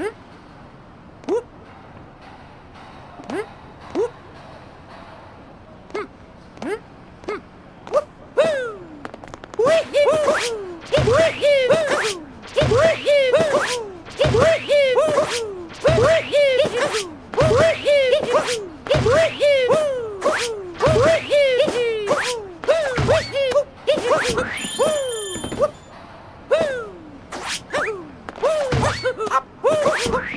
Hmm? Ha!